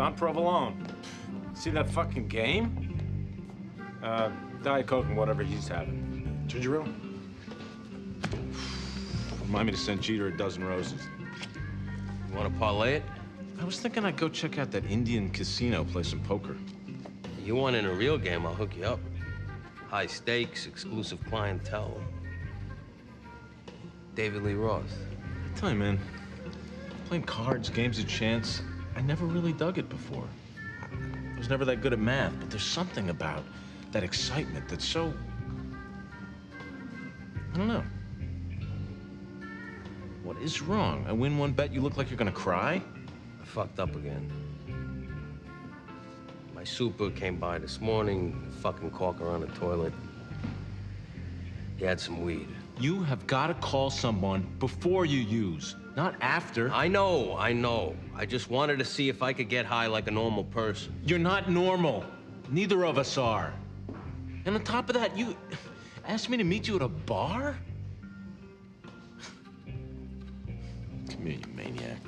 Don Provolone. See that fucking game? Uh, Diet Coke and whatever he's having. Ginger ale? Remind me to send Jeter a dozen roses. You want to parlay it? I was thinking I'd go check out that Indian casino, play some poker. You want in a real game, I'll hook you up. High stakes, exclusive clientele. David Lee Roth. I tell you, man, playing cards, games of chance, I never really dug it before. I was never that good at math, but there's something about that excitement that's so. I don't know. What is wrong? I win one bet, you look like you're gonna cry? I fucked up again. My super came by this morning, fucking corker on the toilet. He had some weed. You have gotta call someone before you use, not after. I know, I know. I just wanted to see if I could get high like a normal person. You're not normal. Neither of us are. And on top of that, you asked me to meet you at a bar? Come here, you maniac.